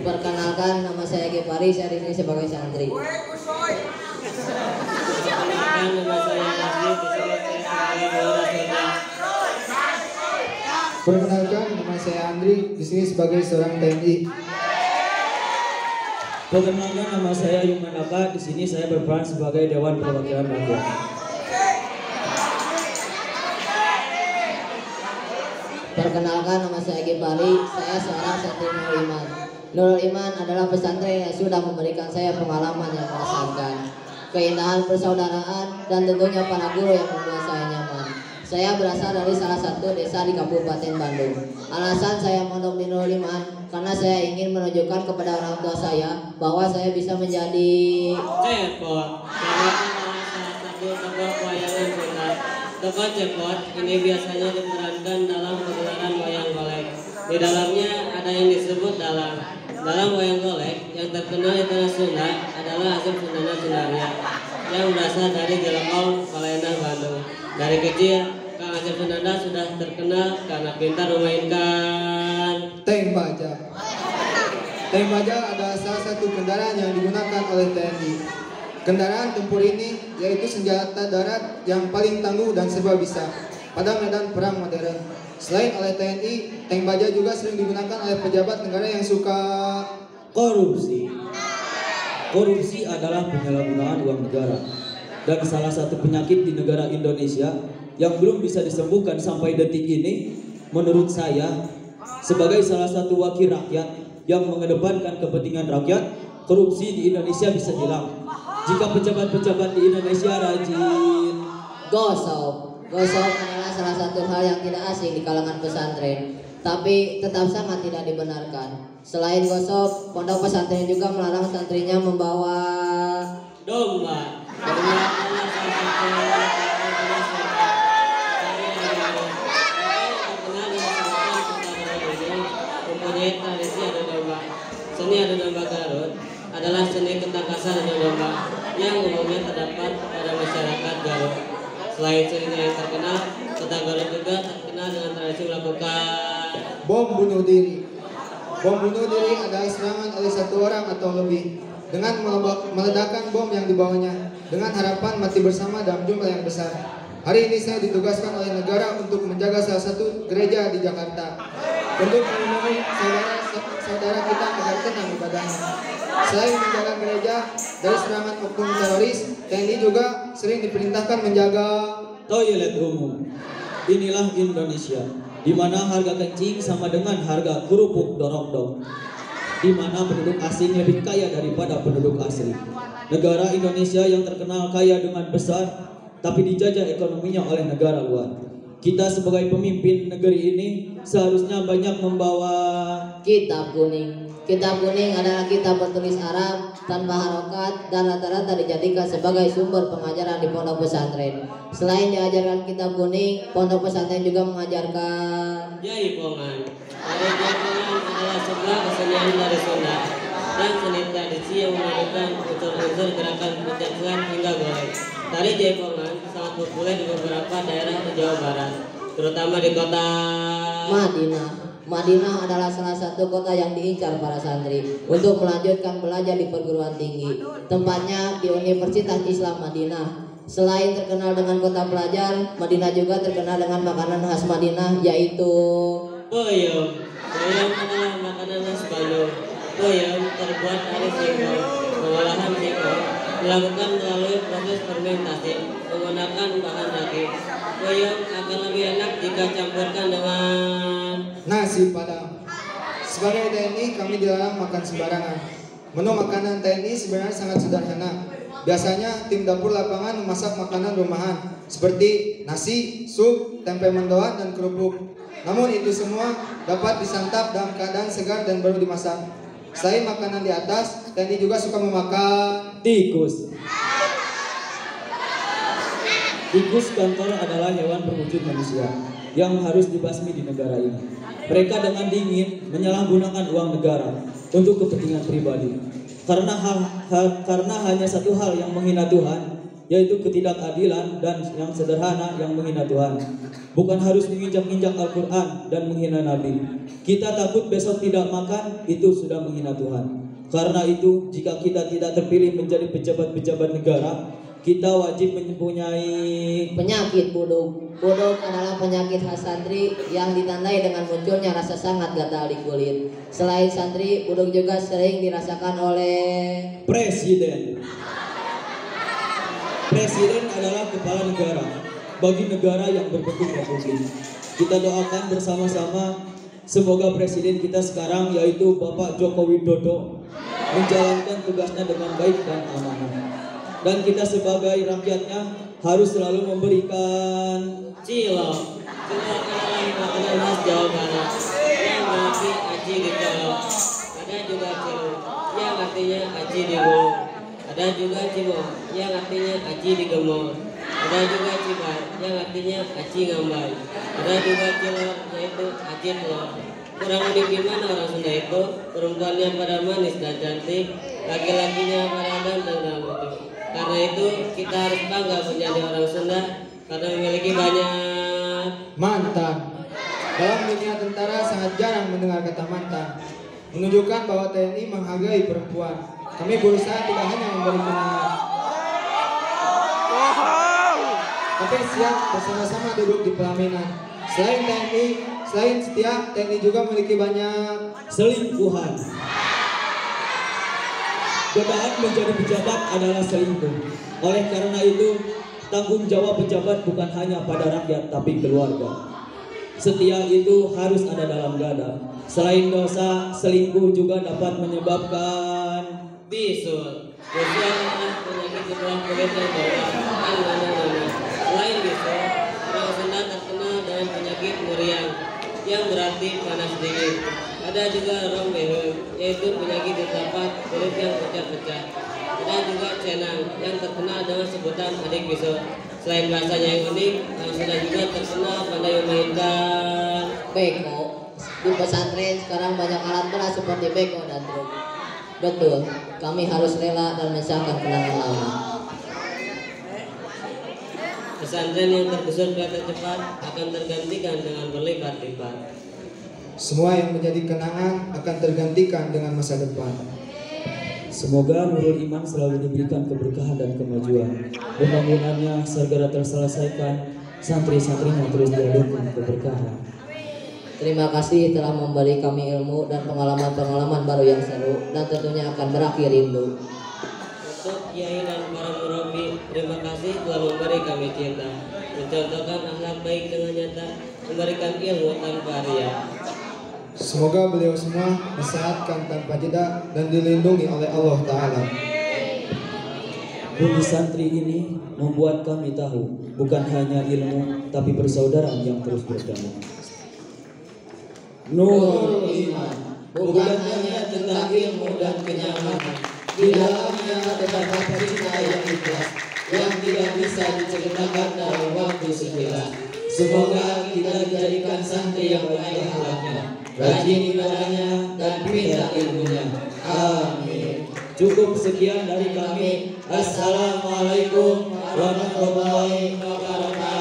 Perkenalkan nama saya Gepari, saya di sini sebagai santri. Perkenalkan nama saya. Perkenalkan, nama Andri, di sini sebagai seorang TNI. Perkenalkan nama saya Yumanaka, di sini saya berperan sebagai Dewan Perwakilan Rakyat. Perkenalkan nama saya Gepari, saya seorang santri Iman. Nurul Iman adalah pesantren yang sudah memberikan saya pengalaman yang merasakan, keindahan persaudaraan, dan tentunya para guru yang membuat saya nyaman. Saya berasal dari salah satu desa di Kabupaten Bandung. Alasan saya mondok di Nurul Iman karena saya ingin menunjukkan kepada orang tua saya bahwa saya bisa menjadi Cepot. Tokoh Cepot ini biasanya diperankan dalam pagelaran wayang golek. Di dalamnya ada yang disebut dalang. Dalam wayang golek yang terkenal di tanah Sunda adalah Asep Sundana Sundaria yang berasal dari Jelekong, Palembang, Bandung. Dari kecil, Kang Asep Sundana sudah terkenal karena pintar memainkan Tank Baja. Tank Baja adalah salah satu kendaraan yang digunakan oleh TNI. Kendaraan tempur ini yaitu senjata darat yang paling tangguh dan serba bisa pada medan perang modern. Selain oleh TNI, tank baja juga sering digunakan oleh pejabat negara yang suka Korupsi. Korupsi adalah penyalahgunaan uang negara dan salah satu penyakit di negara Indonesia yang belum bisa disembuhkan sampai detik ini menurut saya sebagai salah satu wakil rakyat yang mengedepankan kepentingan rakyat korupsi di Indonesia bisa hilang jika pejabat-pejabat di Indonesia rajin Gosok. Gosok adalah salah satu hal yang tidak asing di kalangan pesantren, tapi tetap sangat tidak dibenarkan. Selain gosok, pondok pesantren juga melarang santrinya membawa domba. Domba adalah salah satu tradisi Sunda. Dari dahulu, yang terkenal di masyarakat Kota Garut ini mempunyai tradisi adu domba. Seni adu domba Garut adalah seni ketangkasan adu domba yang umumnya terdapat pada masyarakat Garut. Selain seninya yang terkenal, Kota Garut juga terkenal dengan tradisi melakukan bom bunuh diri. Bom bunuh diri adalah serangan oleh satu orang atau lebih dengan meledakkan bom yang dibawanya dengan harapan mati bersama dalam jumlah yang besar. Hari ini saya ditugaskan oleh negara untuk menjaga salah satu gereja di Jakarta untuk melindungi saudara-saudara kita agar tenang ibadahnya. Selain menjaga gereja dari serangan oknum teroris, TNI juga sering diperintahkan menjaga toilet umum. Inilah Indonesia, di mana harga kencing sama dengan harga kerupuk dorong-dong. Di mana penduduk asing lebih kaya daripada penduduk asli. Negara Indonesia yang terkenal kaya dengan besar, tapi dijajah ekonominya oleh negara luar. Kita sebagai pemimpin negeri ini seharusnya banyak membawa kitab kuning. Kitab kuning adalah kitab bertulis Arab tanpa harokat dan rata-rata dijadikan sebagai sumber pengajaran di pondok pesantren. Selain diajarkan kitab kuning, pondok pesantren juga mengajarkan Jaipongan. Tari Jaipongan adalah sebuah kesenian dari Sunda dan seni tradisi yang memadukan unsur-unsur gerakan pencaksilat hingga golek. Tari Jaipongan sangat populer di beberapa daerah di Jawa Barat, terutama di kota Madinah. Madinah adalah salah satu kota yang diincar para santri untuk melanjutkan belajar di perguruan tinggi. Tempatnya di Universitas Islam Madinah. Selain terkenal dengan kota pelajar, Madinah juga terkenal dengan makanan khas Madinah yaitu Boyong. Boyong adalah makanan khas Bandung. Boyong terbuat dari singkong. Pengolahan singkong dilakukan melalui proses fermentasi menggunakan bahan daging. Boyong akan lebih enak jika campurkan dengan nasi padang. Sebagai TNI kami dilarang makan sembarangan. Menu makanan TNI sebenarnya sangat sederhana. Biasanya tim dapur lapangan memasak makanan rumahan seperti nasi, sup, tempe mendoan, dan kerupuk. Namun itu semua dapat disantap dalam keadaan segar dan baru dimasak. Selain makanan di atas, TNI juga suka memakan tikus. Tikus kantor adalah hewan berwujud manusia yang harus dibasmi di negara ini. Mereka dengan dingin menyalahgunakan uang negara untuk kepentingan pribadi. Karena hal, hal- karena hanya satu hal yang menghina Tuhan, yaitu ketidakadilan dan yang sederhana yang menghina Tuhan. Bukan harus menginjak-injak Al-Quran dan menghina Nabi. Kita takut besok tidak makan, itu sudah menghina Tuhan. Karena itu, jika kita tidak terpilih menjadi pejabat-pejabat negara, kita wajib mempunyai Penyakit buduk. Buduk adalah penyakit khas santri yang ditandai dengan munculnya rasa sangat gatal di kulit. Selain santri, buduk juga sering dirasakan oleh presiden. Presiden adalah kepala negara bagi negara yang berbentuk republik. Kita doakan bersama-sama semoga presiden kita sekarang yaitu Bapak Joko Widodo menjalankan tugasnya dengan baik dan amanah. Dan kita sebagai rakyatnya harus selalu memberikan Cilok. Cilok Jawa Barat yang berarti aci dicolok. Ada juga cilok yang artinya aci digulung. Ada juga cibong yang artinya aci digemol. Ada juga cibar yang artinya aci ngambai. Ada juga cilok yaitu aci telur. Kurang lebih gimana orang Sunda itu perempuannya pada manis dan cantik, laki-lakinya pada dan dan lucu. Karena itu kita harus bangga menjadi orang Sunda karena memiliki banyak Mantan. Dalam dunia tentara sangat jarang mendengar kata mantan. Menunjukkan bahwa TNI menghargai perempuan. Kami berusaha tidak hanya memberi kenangan. Tapi siap bersama-sama duduk di pelaminan. Selain TNI, selain setia, TNI juga memiliki banyak selingkuhan. Godaan menjadi pejabat adalah selingkuh. Oleh karena itu, tanggung jawab pejabat bukan hanya pada rakyat tapi keluarga. Setia itu harus ada dalam dada. Selain dosa, selingkuh juga dapat menyebabkan bisul. Bisul adalah penyakit yang Selain bisul, orang Sunda terkenal dengan penyakit meriang yang berarti panas dingin. Ada juga rombehun, yaitu penyakit telapak kulit yang pecah-pecah. Ada juga cenang yang terkenal dengan sebutan adik bisul. Selain bahasanya yang unik, Sunda juga terkenal pandai memainkan beko. Di pesantren sekarang banyak alat berat seperti beko dan truk. Betul, kami harus rela dan menyiapkan kenangan lama. Pesantren yang tergusur kereta cepat akan tergantikan dengan berlipat-lipat. semua yang menjadi kenangan akan tergantikan dengan masa depan. Semoga Nurul Iman selalu diberikan keberkahan dan kemajuan. Pembangunannya segera terselesaikan, santri-santrinya terus dialirkan keberkahan. Terima kasih telah memberi kami ilmu dan pengalaman-pengalaman baru yang seru dan tentunya akan berakhir rindu. Kiai dan para murabi, terima kasih telah memberi kami cinta, mencontohkan akhlak baik dengan nyata, memberikan ilmu tanpa ria. Semoga beliau semua disehatkan tanpa jeda dan dilindungi oleh Allah Ta'ala. Bumi santri ini membuat kami tahu bukan hanya ilmu tapi persaudaraan yang terus berdamai. Nur iman bukan hanya tentang ilmu dan kenyamanan. Di dalamnya terdapat cinta yang ikhlas yang tidak bisa diceritakan dalam waktu sekilas. Semoga kita dijadikan santri yang baik akhlaknya, rajin ibadahnya dan pintar ilmunya. Amin. Cukup sekian dari kami. Assalamualaikum warahmatullahi wabarakatuh.